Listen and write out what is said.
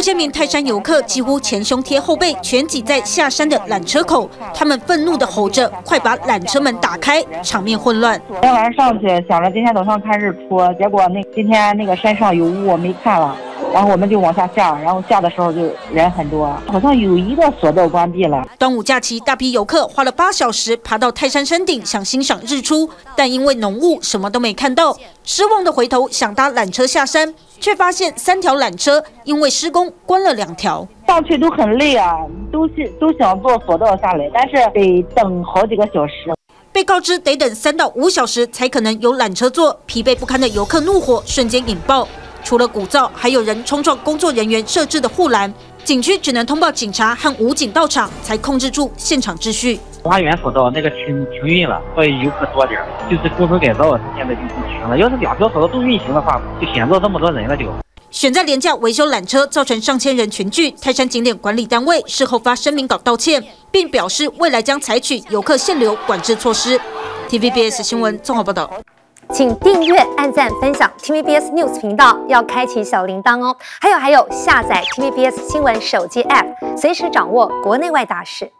数千名泰山游客几乎前胸贴后背，全挤在下山的缆车口。他们愤怒地吼着：“快把缆车门打开！”场面混乱。昨天晚上上去想着今天早上看日出，结果那今天那个山上有雾，没看了。然后我们就往下下，然后下的时候就人很多，好像有一个索道关闭了。端午假期，大批游客花了八小时爬到泰山山顶，想欣赏日出，但因为浓雾，什么都没看到。失望的回头想搭缆车下山，却发现三条缆车因为施工关了两条。上去都很累啊，都是都想坐索道下来，但是得等好几个小时。被告知得等三到五小时才可能有缆车坐，疲惫不堪的游客怒火瞬间引爆。除了鼓噪，还有人冲撞工作人员设置的护栏，景区只能通报警察和武警到场，才控制住现场秩序。花园索道那个停停运了，所以游客多点就是工程改造，现在就不停了。要是两条索道都运行的话，就显着这么多人了就。选在廉价维修缆车，造成上千人群聚。泰山景点管理单位事后发声明稿道歉，并表示未来将采取游客限流管制措施。TVBS 新闻综合报道。请订阅、按赞、分享 TVBS News 频道，要开启小铃铛哦。还有还有，下载 TVBS 新闻手机 App，随时掌握国内外大事。